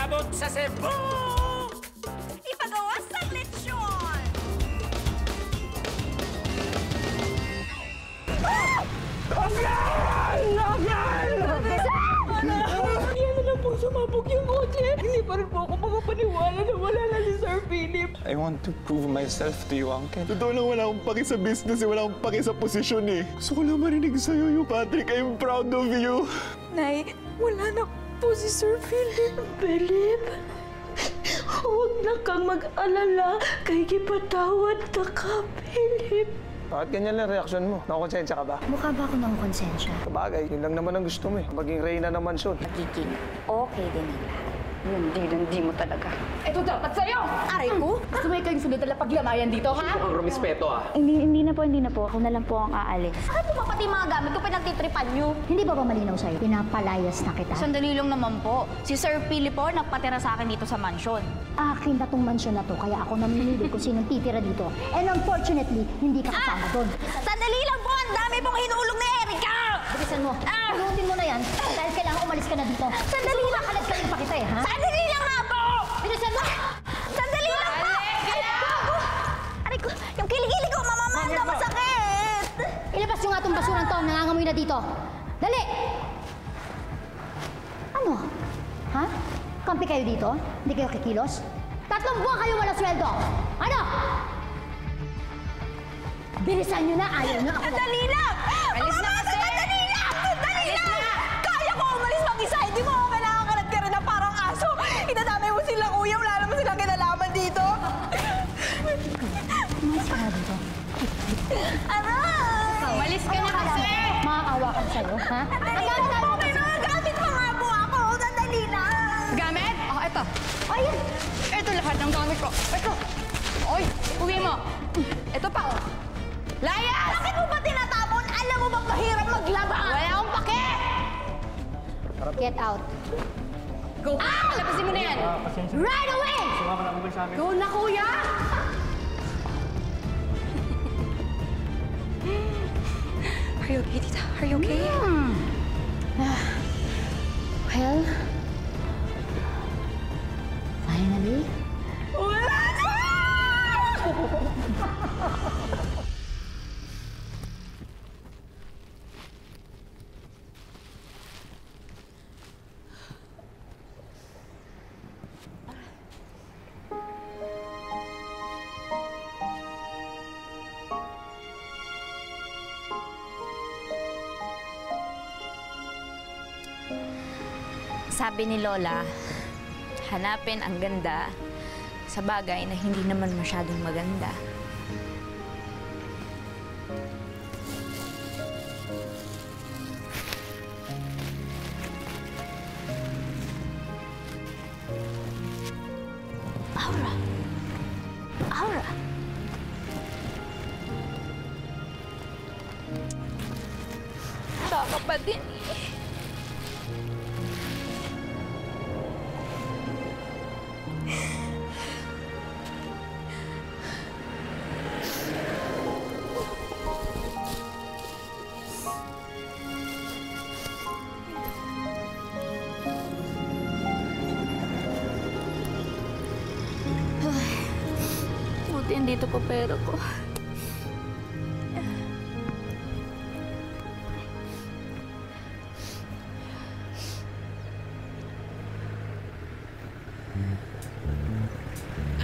Abot sa Cebu! Ipagawa sa lechon! Yan na lang pong sumabog yung kotse. Hindi pa rin po ako makapaniwala na wala na si Sir Philip. I want to prove myself to you, Uncle. Totoo lang wala akong paki sa business eh. Wala akong paki sa posisyon eh. Gusto ko lang marinig sa'yo yung Patrick. I'm proud of you. Nay, wala na po si Sir Philip. Philip, huwag na kang mag-alala. Kay gipatawad na ka, Philip. Bakit ganyan lang reaksyon mo? Nakakonsensya ka ba? Mukha ba ako ng konsensya? Kabagay, yun lang naman ang gusto mo eh. Maging reyna ng mansyon. Magiging okay din nila. Hindi, hindi mo talaga. Ito dapat sa'yo! Aray ko! Gusto mo ikaw yung sunod na paglamayan dito, ha? Hindi, hindi na po, hindi na po. Ako na lang po ang aalis. Bakit mo pa pati mga gamit ko pinagtitripan niyo? Hindi ba ba malinaw sa'yo? Pinapalayas na kita. Sandali lang naman po. Si Sir Philip po nagpatira sa akin dito sa mansyon. Akin na tong mansyon na to, kaya ako namimili kung sinong titira dito. And unfortunately, hindi ka kasama doon. Sandali lang po! Ang dami pong hinulong ni Erika! Bilisan mo. Ah! Pulutin mo na yan dahil kailangan umalis ka na dito. Sandali lang! Makalat ka rin pa kita eh, ha? Sandali lang nga po! Bilisan mo! Sandali lang po! Aray ko! Aray ko! Yung kilikili ko, mamamanda, masakit! Ilabas yung atong basurang to, nangangamoy na dito. Dali! Ano? Ha? Kampi kayo dito? Hindi kayo kikilos? Tatlong buwan kayo wala sweldo! Ano? Bilisan nyo na, ayaw nyo ako. Sandali lang! Alis na mag-isa! Hindi mo ako kailangan kalat ka rin na parang aso! Itadamay mo sila, kuya! Wala naman silang kinalaman dito! Na dito. Aray! Umalis ka na kasi! Makakawa ka sa'yo, ha? Sandali lang po! May mga gamit pa nga po ako! Sandali lang! Gamit? Oh, eto. Ayun! Ito lahat ng gamit ko. Ito. Oy, uwi mo. Ito pa, oh. Layas! Bakit mo ba tinatapon? Alam mo bang mahirap maglaba? Wala! Get out. Go! Ah! Lapasin mo na yan. Right away! Go na, kuya! Are you okay, tita? Are you okay? Well, finally, Sabi ni Lola, hanapin ang ganda sa bagay na hindi naman masyadong maganda.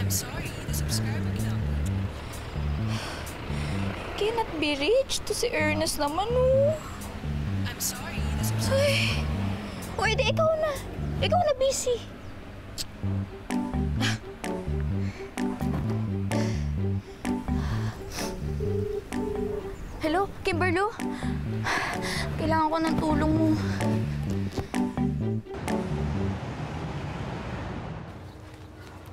I'm sorry, the subscriber cannot Cannot be reached. To si Ernest naman, oh. I'm sorry, the subscriber Ay. Edi ikaw na. Ikaw na busy. Hello, Kimberlo? Kailangan ko ng tulong mo.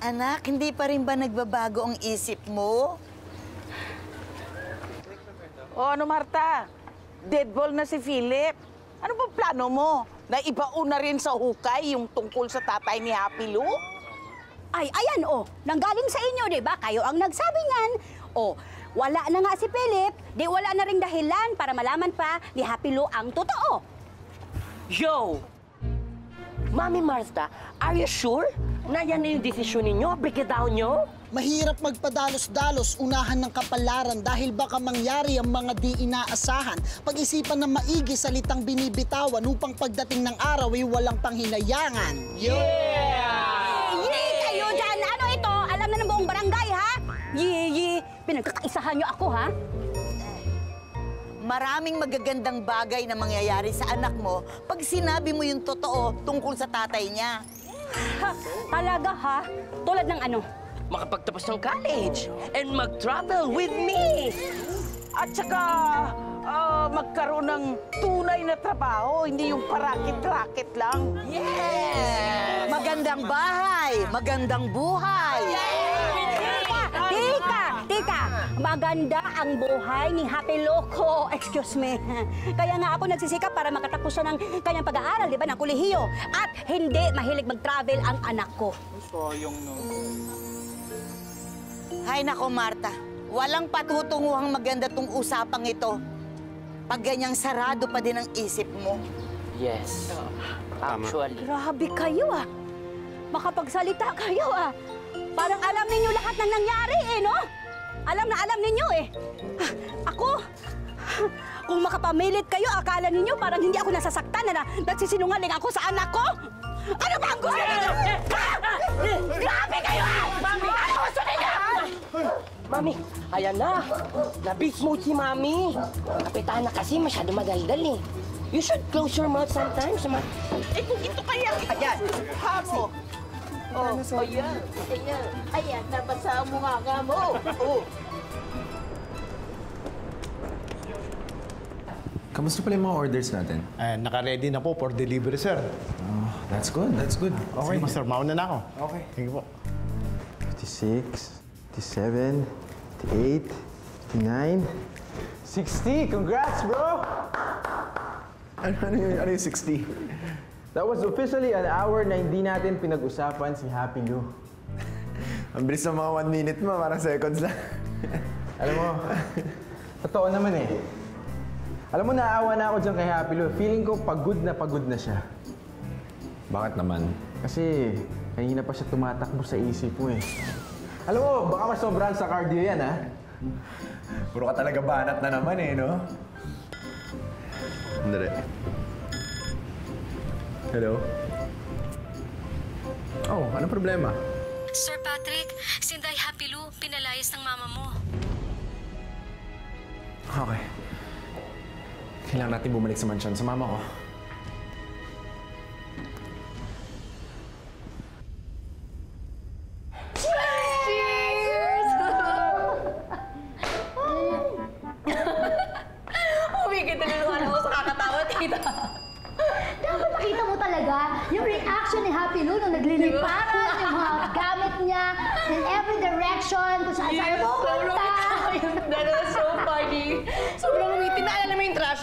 Anak, hindi pa rin ba nagbabago ang isip mo? O ano, Marta? Deadball na si Philip. Ano ba plano mo? Na ibauna rin sa hukay yung tungkol sa tatay ni Happy Lou? Ay, ayan oh, nanggaling sa inyo, di ba? Kayo ang nagsabi niyan. Oh, wala na nga si Philip, di wala na ring dahilan para malaman pa ni Happy Lou ang totoo. Yo! Mami Martha, are you sure na yan na yung desisyon ninyo? Break it down nyo? Mahirap magpadalos-dalos unahan ng kapalaran dahil baka mangyari ang mga di inaasahan. Pag-isipan ng maigi salitang binibitawan upang pagdating ng araw ay walang panghinayangan. Yee kayo dyan! Ano ito? Alam na ng buong barangay, ha? Yee, yee. Pinagkakaisahan niyo ako, ha? Maraming magagandang bagay na mangyayari sa anak mo pag sinabi mo yung totoo tungkol sa tatay niya. Ha, talaga, ha? Tulad ng ano? Makapagtapos ng college and mag-travel with me. At saka, ah, magkaroon ng tunay na trabaho, hindi yung parakit-rakit lang. Yes! Magandang bahay, magandang buhay. Tika! Tika! Tika! Maganda ang buhay ni Happy Loco. Excuse me. Kaya nga ako nagsisikap para makatapos siya ng kanyang pag-aaral, di ba, ng kolehiyo. At hindi mahilig mag-travel ang anak ko. Hay nako, Marta. Walang patutunguhang maganda tong usapang ito. Pag ganyang sarado pa din ang isip mo. Yes. Actually. Grabe kayo ah. Makapagsalita kayo ah. Parang alam ninyo lahat ng nangyari eh, no? Alam na alam ninyo eh. Ah, Ako, kung makapamilit kayo, akala ninyo parang hindi ako nasasaktan na, na nagsisinungaling ako sa anak ko? Ano ba ang gusto ninyo? Ah! Grabe kayo ah! Mami, ano gusto ninyo? Mami, ayan na. Nabis mo si Mami. Kapitan na kasi masyado madaldal eh. You should close your mouth sometimes. Ma Eh kung ito kaya, ayan, hamo. Oh, ayan, ayan, ayan, nabasa mo nga nga mo. Oh. Kamusta pala yung mga orders natin? Eh, naka-ready na po for delivery, sir. Oh, that's good, that's good. Okay, Master, mauna na ako. Okay. Thank you po. 56, 57, 58, 59, 60! Congrats, bro! Ano, ano, yung, ano yung 60? That was officially an hour na hindi natin pinag-usapan si Happy Lou. Ang bilis ng mga one minute mo, parang seconds lang. Alam mo, totoo naman eh. Alam mo, naawa na ako dyan kay Happy Lou. Feeling ko pagod na pagod na siya. Bakit naman? Kasi kanina pa siya tumatakbo sa isip mo eh. Alam mo, baka masobrahan sa cardio yan ha. Puro ka talaga banat na naman eh, no? Andre. Hello? Oh, ano problema? Sir Patrick, Sinday Happy Lou, pinalayas ng mama mo. Okay. Kailangan natin bumalik sa mansyon. Sa mama ko.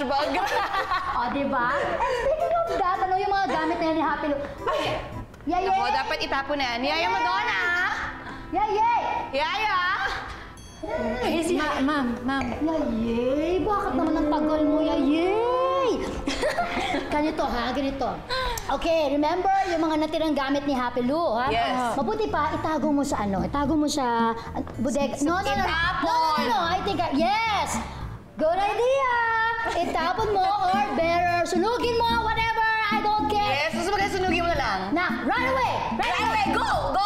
Trash bag? o, di ba? And speaking of that, ano yung mga gamit na yan ni Happy Lou? Yay, Ako, dapat itapon na yan. Yaya ah! Yay, yay! Yaya! Ma ma'am, ma'am. Yay! Bakit naman ang tagal mo, yay! ganito ha, ganito. Okay, remember yung mga natirang gamit ni Happy Lou, ha? Yes. Mabuti pa, itago mo sa ano, itago mo sa uh, bodega. No, no, no. No, no, no, no. I think, uh, yes! Good idea! Itapon mo or bearer, sunugin mo, whatever, I don't care. Yes, kaya sunugin mo na lang. Na, run away! Run, Right away, go! Go,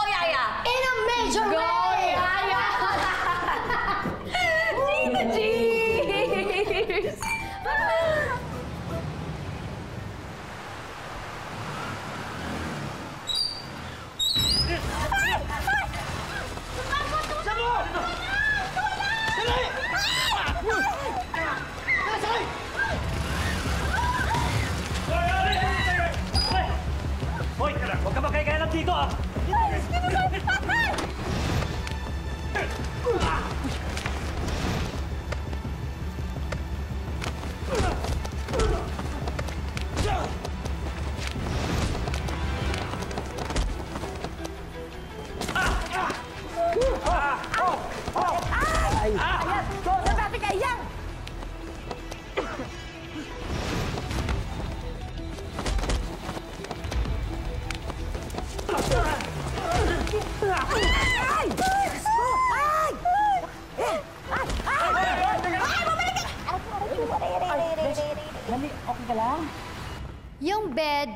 bed,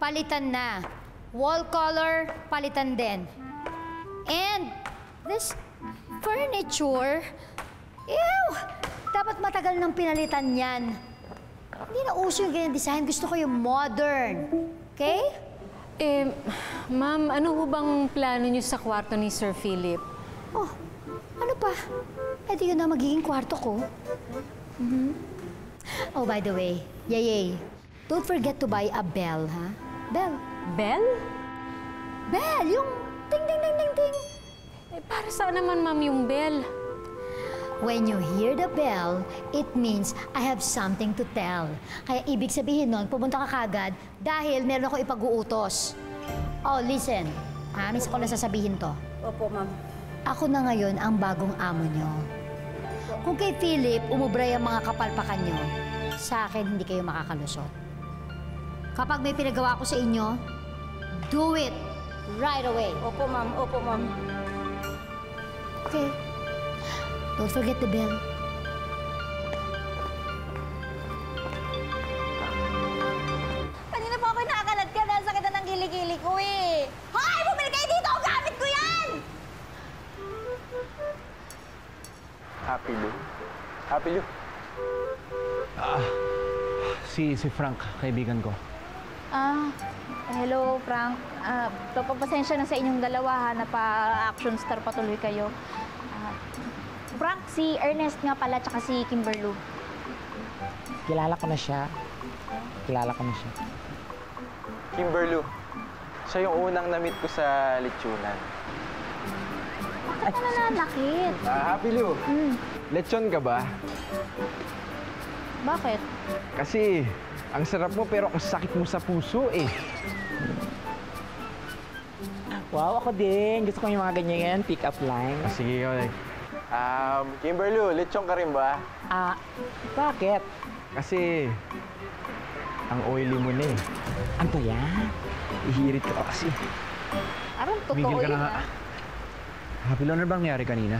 palitan na. Wall color, palitan din. And this furniture, ew! Dapat matagal nang pinalitan yan. Hindi na uso yung ganyan design. Gusto ko yung modern. Okay? Eh, ma'am, ano ho bang plano niyo sa kwarto ni Sir Philip? Oh, ano pa? Eh, di yun na magiging kwarto ko. Mhm. Oh, by the way, Yayay, don't forget to buy a bell, ha? Bell. Bell? Bell, yung ting ting ting ting ting. Eh, para saan naman, ma'am, yung bell? When you hear the bell, it means I have something to tell. Kaya ibig sabihin nun, pumunta ka kagad dahil meron ako ipag-uutos. Oh, listen. Ha, miss ko na sasabihin to. Opo, ma'am. Ako na ngayon ang bagong amo nyo. Kung kay Philip, umubray ang mga kapalpakan nyo, sa akin hindi kayo makakalusot. Kapag may pinagawa ko sa inyo, do it right away. Opo, ma'am. Opo, ma'am. Okay. Don't forget the bell. Kanina pa ako nakakalad ka dahil sakit na ng gili-gili ko eh. Hoy! Bumili kayo dito! Gamit ko yan! Happy Lou. Happy Lou. Ah, si, si Frank, kaibigan ko. Ah, hello Frank. Ah, to papasensya na sa inyong dalawa ha, na pa-action star patuloy kayo. Ah, Frank, si Ernest nga pala, tsaka si Kimberloo. Kilala ko na siya. Kilala ko na siya. Kimberloo. Siya yung unang na-meet ko sa lechonan. Bakit ka nananakit? Ah, Happy Lou. Lechon ka ba? Bakit? Kasi, ang sarap mo pero ang sakit mo sa puso eh. Wow, ako din. Gusto ko yung mga ganyan, pick-up line. Ah, sige, ikaw. Um, Kimberloo, lechon ka rin ba? Ah, bakit? Kasi, ang oily mo na eh. Ano ba yan? Ihirit ka kasi. Parang totoo Tumigil ka yun na nga. ah. Happy Lou, ano bang nangyari kanina?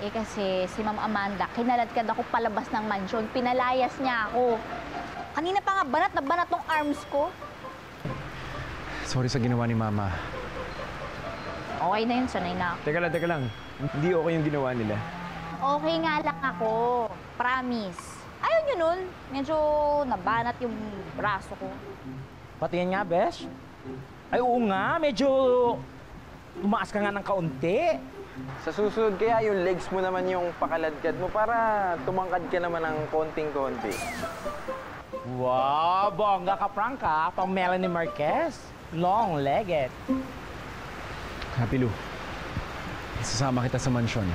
Eh kasi si Ma'am Amanda, kinaladkad ako palabas ng mansion. Pinalayas niya ako. Kanina pa nga banat na banat ng arms ko. Sorry sa ginawa ni Mama. Okay na yun, sanay na ako. Teka lang, teka lang. Hindi okay yung ginawa nila. Okay nga lang ako. Promise. Ayaw nyo nun. Medyo nabanat yung braso ko. Patingin nga, Besh. Ay, oo nga. Medyo tumaas ka nga ng kaunti. Sa susunod kaya yung legs mo naman yung pakaladkad mo para tumangkad ka naman ng konting-konti. Wow, bongga ka, Frank, ha? Pang Melanie Marquez. Long-legged. Happy Lou, isasama kita sa mansyon.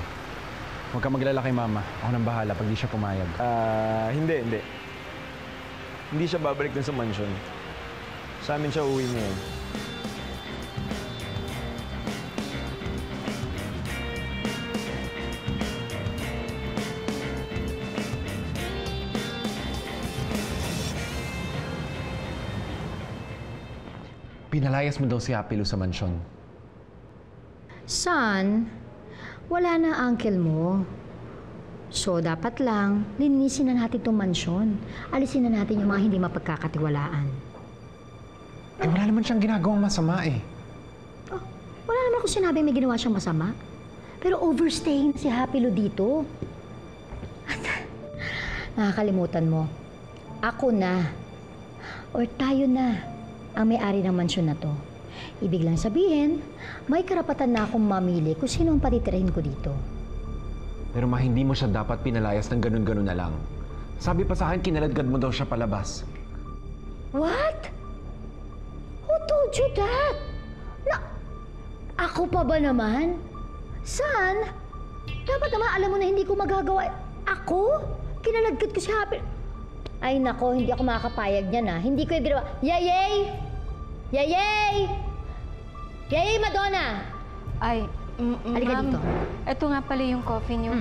Huwag ka maglala kay Mama. Ako nang bahala pag di siya pumayag. Ah, hindi, hindi. Hindi siya babalik dun sa mansyon. Sa amin siya uwi ngayon. Pinalayas mo daw si Happy Lou sa mansyon. Son, wala na ang uncle mo. So, dapat lang, linisin na natin itong mansyon. Alisin na natin yung mga hindi mapagkakatiwalaan. Eh, wala naman siyang ginagawang masama eh. Wala naman ako sinabi may ginawa siyang masama. Pero overstaying si Happy Lou dito. Nakakalimutan mo, ako na, or tayo na, ang may-ari ng mansyon na to. Ibig lang sabihin, may karapatan na akong mamili kung sino ang patitirahin ko dito. Pero ma, hindi mo siya dapat pinalayas ng ganun-ganun na lang. Sabi pa sa akin, kinaladkad mo daw siya palabas. What? Who told you that? Na, ako pa ba naman? San? Dapat naman alam mo na hindi ko magagawa. Ako? Kinaladkad ko si Happy. Ay nako, hindi ako makakapayag niyan ah. Hindi ko yung ginawa. Yayay! Yayay! Yayay, Madonna! Ay, m- m- Halika ma'am. dito. Ito nga pala yung coffee niyo.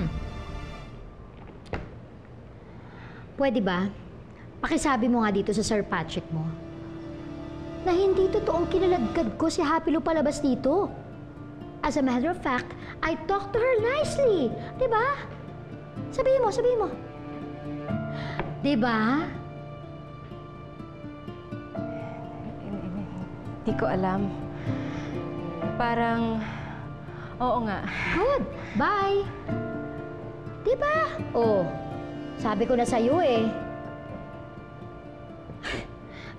Pwede ba? Pakisabi mo nga dito sa Sir Patrick mo na hindi totoong kinaladkad ko si Happy Lou palabas dito. As a matter of fact, I talked to her nicely. Di ba? Sabihin mo, sabihin mo. Di ba? Di ko alam. Parang... Oo nga. Good. Bye. Diba? Oh, sabi ko na sa'yo eh.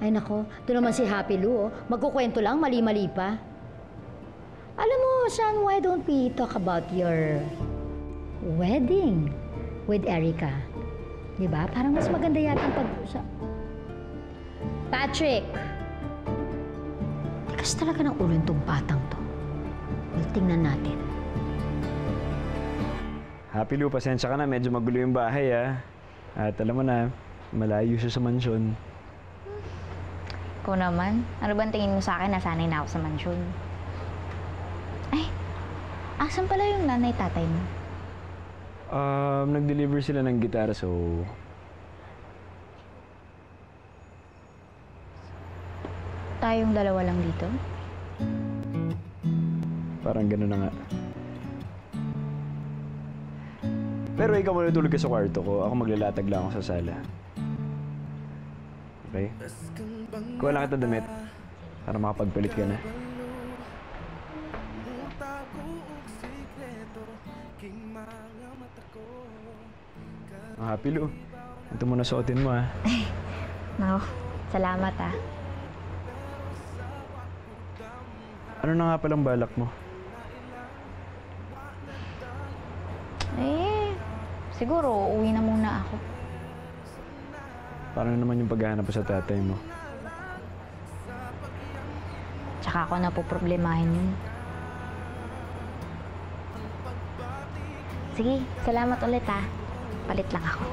Ay nako, doon naman si Happy Lou, oh. Magkukwento lang, mali-mali pa. Alam mo, Sean, why don't we talk about your wedding with Erica? Di ba? Parang mas maganda yata pag-usap. Patrick! Tikas talaga ng ulo itong patang to. Well, tingnan natin. Happy Lou, pasensya ka na. Medyo magulo yung bahay, ah. At alam mo na, malayo siya sa mansyon. Ikaw naman, ano ba ang tingin mo sa akin? Nasanay na ako sa mansyon. Ay, asan pala yung nanay tatay mo? Um, nag-deliver sila ng gitara, so... Tayong dalawa lang dito? Parang gano'n na nga. Pero ikaw muna tulog ka sa kwarto ko. Ako maglalatag lang ako sa sala. Okay? Kuha lang kita damit. Para makapagpalit ka na. Oh, happy Lou. Ito muna suotin mo ah. Nako, salamat ah. Ano na nga palang balak mo? Eh, siguro uwi na muna ako. Paano naman yung paghahanap sa tatay mo? Tsaka ako na po problemahin yun. Sige, salamat ulit ah. Palit lang ako.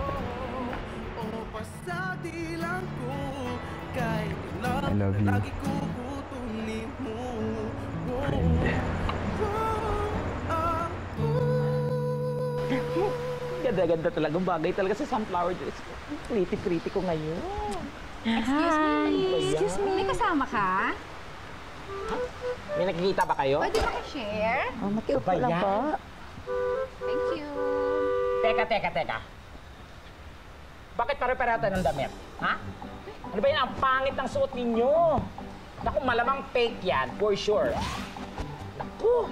I love you. Ganda-ganda talaga. Bagay talaga sa sunflower dress ko. Pretty-pretty ko ngayon. Excuse me. Hi. Excuse me. May kasama ka? May nakikita ba kayo? Pwede ba ka-share? Oh, Matilda lang po. Thank you. Teka, teka, teka. Bakit pare-pareho tayo ng damit? Ha? Ano ba yan? Ang pangit ng suot ninyo. Naku, malamang fake yan, for sure. Naku!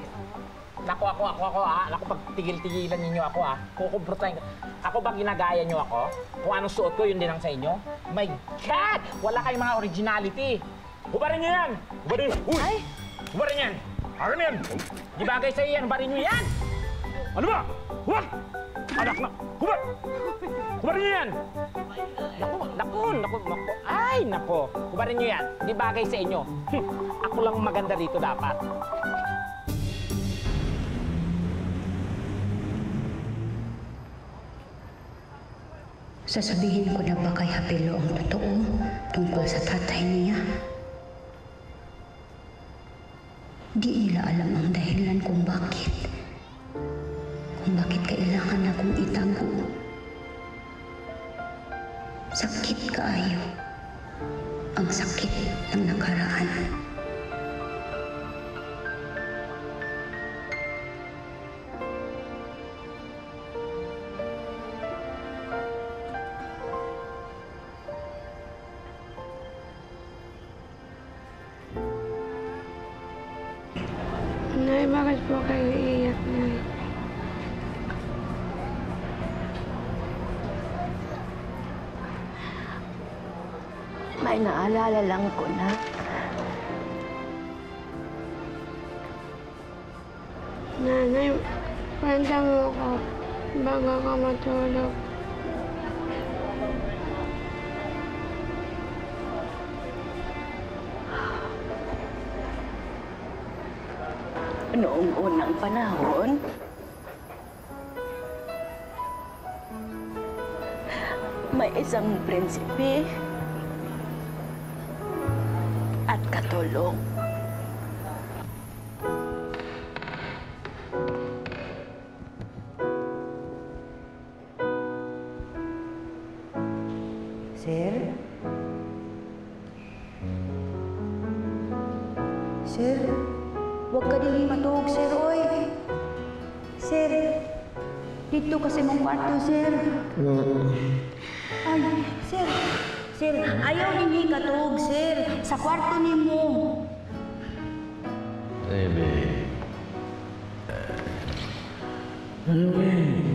Naku, ako, ako, ako, ha? Naku, pag tigil-tigilan ninyo ako, ha? Kukumprutahin ko. Ako ba ginagaya nyo ako? Kung anong suot ko, yun din ang sa inyo? My God! Wala kayong mga originality. Hubarin nyo yan! Hubarin nyo! Uy! Hubarin yan! Ano yan? Di bagay sa'yo yan, hubarin nyo yan! Ano ba? Hubar! Anak na! Hubar! Hubarin nyo yan! Naku, naku, naku, naku. Ay, naku. Hubarin nyo yan. Di bagay sa inyo. Hmm, Ako lang maganda dito dapat. Sasabihin ko na ba kay Hapelo ang totoo tungkol sa tatay niya? Di nila alam ang dahilan kung bakit. Kung bakit kailangan akong itago. Sakit kaayo. Ang sakit ng nakaraan. May naalala lang ko na. Nanay, pwede mo ako bago ka matulog. Noong unang panahon, may isang prinsipe at katulong. Sir? Sir? Huwag ka dili matuog, sir, oy. Sir, dito kasi mong kwarto, sir. sir. Ayaw ninyo ikatog, sir. Sa kwarto ni mo. Baby. Ah. Ano ba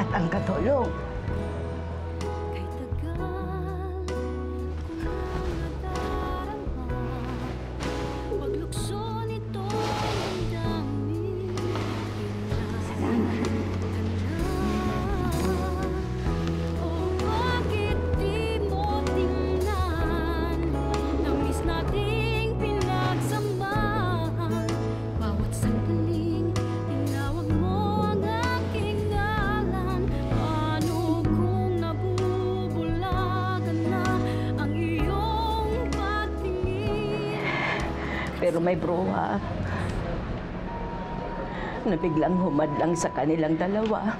at ang katulong. May bruha na biglang humadlang sa kanilang dalawa.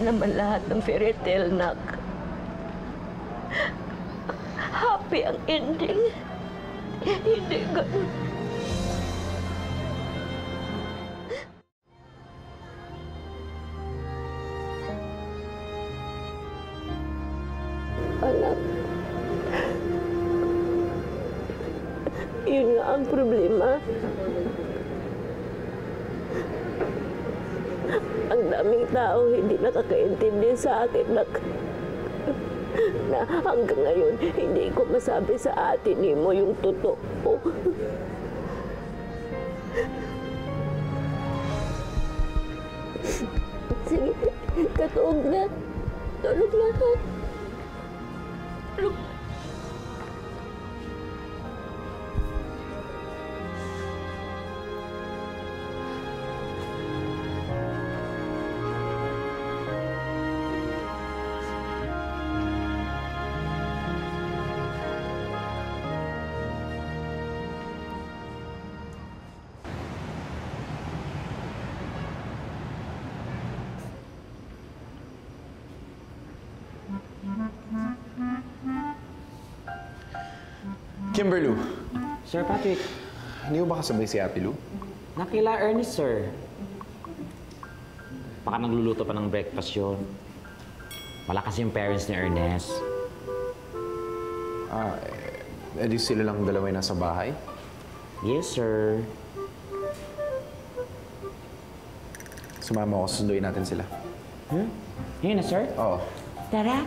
Naman lahat ng fairy tale nak. Happy ang ending. Hindi ganun. Sa akin na, na hanggang ngayon hindi ko masabi sa atin ni mo yung totoo. Kimberloo, Sir Patrick, hindi mo ba kasabay si Ate Lou? nakila Ernest, sir. Baka nagluluto pa ng breakfast yun. Wala kasi yung parents ni Ernest. Ah, eh, edi sila lang dalawa nasa bahay? Yes, sir. Sumama ako, susunduin natin sila. Hmm? Yun na, sir? Oo. Tara.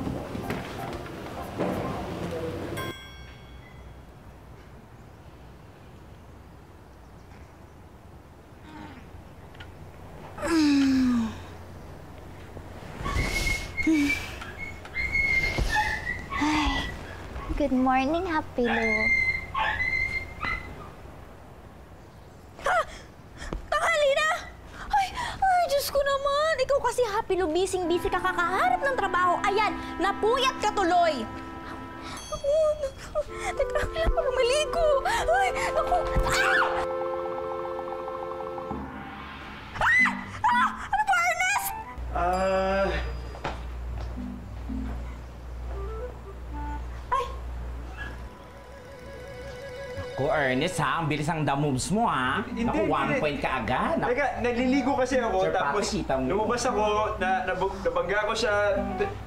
Good morning, Happy Lou. Tanghali na! Ay, ay, Diyos ko naman! Ikaw kasi happy lo, busy-busy ka kakaharap ng trabaho. Ayan, napuyat ka tuloy! Teka, kailangan ko maligo. Ay. Ah! Ah! Ko Ernest ha, ang bilis ang the moves mo ha. Naku, one point ka agad. Naku, Teka, nagliligo kasi ako, Sir tapos Patrick, kita mo. lumabas ako, na, nabug, nabangga ko siya.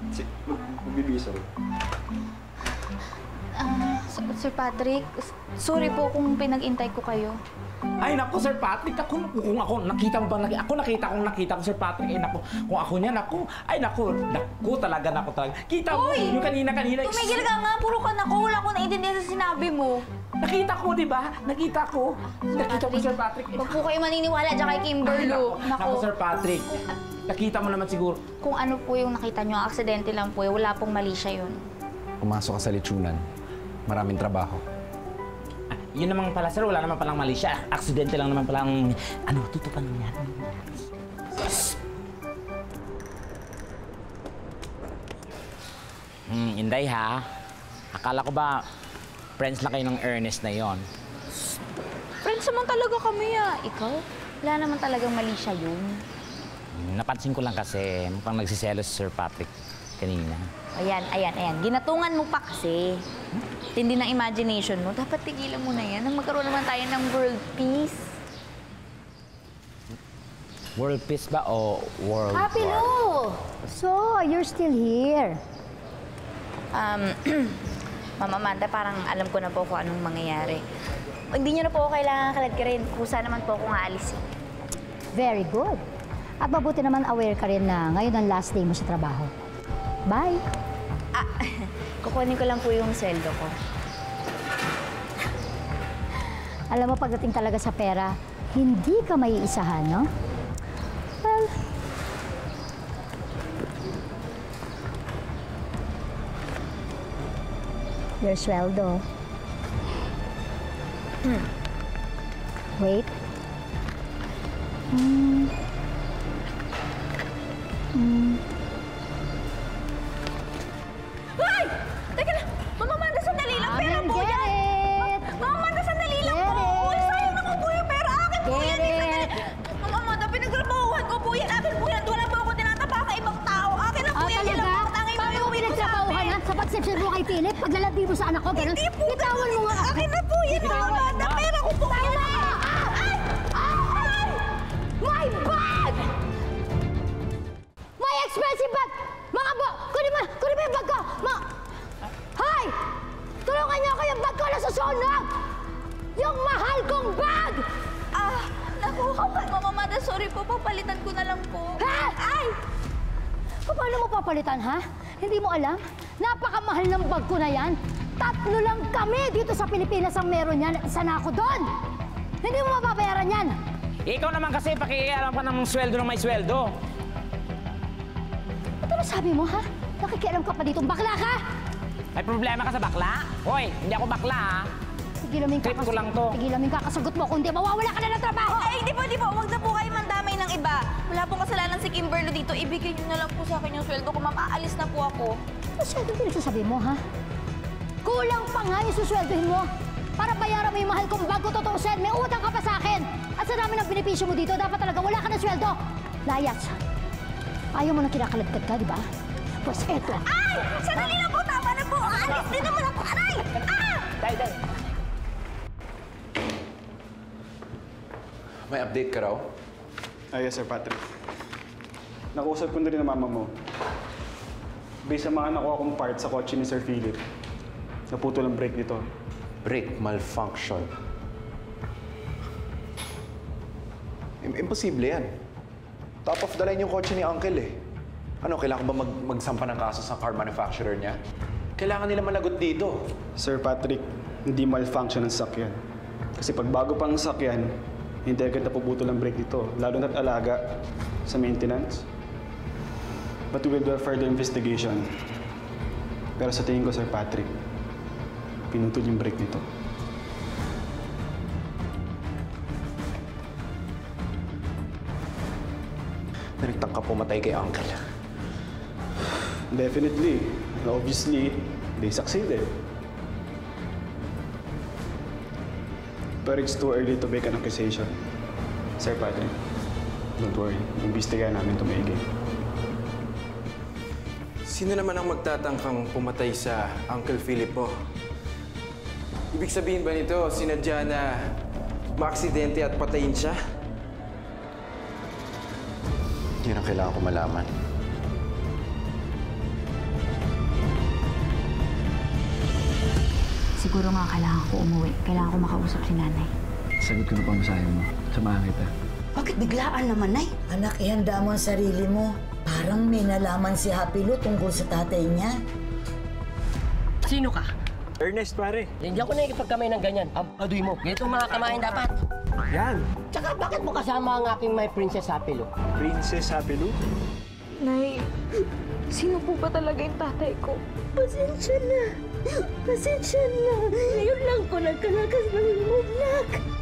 Si, mag, magbibisa ko. Ah, Sir- Sir Patrick, s- sorry po kung pinag-intay ko kayo. Ay naku, Sir Patrick, ako, kung ako, nakita mo ba, naki- ako nakita kong nakita ko, Sir Patrick, ay naku, kung ako niya, naku, ay naku, naku talaga, naku talaga. Kita mo, Uy! yung kanina-kanina. Tumigil ka nga, puro ka nako. Wala ko naiintindihan sa sinabi mo. Nakita ko, di ba? Nakita ko. Nakita ko, Sir Patrick. Huwag po kayo maniniwala dyan kay Kimberlo. Naku, Sir Patrick. Nakita mo naman siguro. Kung ano po yung nakita nyo, aksidente lang po eh. Wala pong mali siya yun. Pumasok ka sa lechonan. Maraming trabaho. Yun naman pala, sir, wala naman palang mali siya. Aksidente lang naman palang, ano, tutupan yan. Hmm, Inday ha. Akala ko ba, friends lang kayo ng Ernest na yon. Friends naman talaga kami ah. Ikaw? Wala naman talagang mali siya yun. Napansin ko lang kasi, mukhang nagsiselos si Sir Patrick kanina. Ayan, ayan, ayan. Ginatungan mo pa kasi. Tindi ng imagination mo. Dapat tigilan mo na yan. Nang magkaroon naman tayo ng world peace. World peace ba o world Happy war? Lou! So, you're still here. Um, Mama Amanda, parang alam ko na po kung anong mangyayari. Hindi niyo na po ako kailangan kalad ka rin. Kusa naman po akong aalisin. Very good. At mabuti naman aware ka rin na ngayon ang last day mo sa trabaho. Bye! Ah, kukunin ko lang po yung sweldo ko. Alam mo, pagdating talaga sa pera, hindi ka may isahan, no? Your sweldo. Hmm. Wait. Hmm. Paglalandi mo sa Pilipinas ang meron yan. Isa na ako doon. Hindi mo mababayaran yan. Ikaw naman kasi pakikialam pa ng sweldo ng may sweldo. Ano sabi mo, ha? Nakikialam ka pa dito. Bakla ka! May problema ka sa bakla? Hoy, hindi ako bakla ha. Mo yung Trip ko lang to. Tigilan mo yung kakasagot mo. Kung di, mawawala ka na ng trabaho! Ay, hindi po, hindi po. Huwag na po kayo mandamay ng iba. Wala pong kasalanan si Kimberly dito. Ibigay niyo na lang po sa akin yung sweldo ko, ma'am. Aalis na po ako. Ano sweldo pinagsasabi mo, ha? Kulang pa nga yung susweldohin mo. Para bayaran mo yung mahal kong bago tutuusin, may utang ka pa sa akin. At sa dami ng benepisyo mo dito, dapat talaga wala ka ng sweldo. Layas. Ayaw mo nang kinakaladkad ka, di ba? Pues eto. Ay! Sandali lang po. Tama na po. Aalis din naman ako. Aray! Ah! Dahil, dahil. May update ka raw? Ah, yes, Sir Patrick. Nakausap ko na rin ang mama mo. Based sa mga nakuha kong part sa kotse ni Sir Philip, naputol ang brake nito. Brake malfunction. Im- imposible yan. Top of the line yung kotse ni Uncle eh. Ano, kailangan ba mag magsampa ng kaso sa car manufacturer niya? Kailangan nila managot dito. Sir Patrick, hindi malfunction ang sakyan. Kasi pag bago pa ang sakyan, hindi agad napuputol ang brake nito, lalo na't alaga sa maintenance. But we will do a further investigation. Pero sa tingin ko, Sir Patrick, pinutol yung brake nito. Na nagtangka pumatay kay Uncle. Definitely. Obviously, they succeeded. But it's too early to make an accusation. Sir Patrick, don't worry. Imbestigahan namin ito maigi. Sino naman ang magtatangkang pumatay sa Uncle Filippo? Ibig sabihin ba nito, sinadya na maaksidente at patayin siya? Yun ang kailangan ko malaman. Siguro nga kailangan ko umuwi. Kailangan ko makausap si nanay. Sagot ko na pa ang masahe mo. Samahan kita. Bakit biglaan naman, Nay? Anak, ihanda mo ang sarili mo. Parang may nalaman si Happy Lu tungkol sa tatay niya. Sino ka? Ernest, pare. Hindi ako nakikipagkamay ng ganyan. Ang adoy mo. Ganito mga kamain dapat. Yan. Tsaka bakit mo kasama ang aking my princess Apelo? Princess Happy Lu? Nay, sino po ba talaga yung tatay ko? Pasensya na. Pasensya na. Ngayon lang ko nagkalakas ng loob, nak.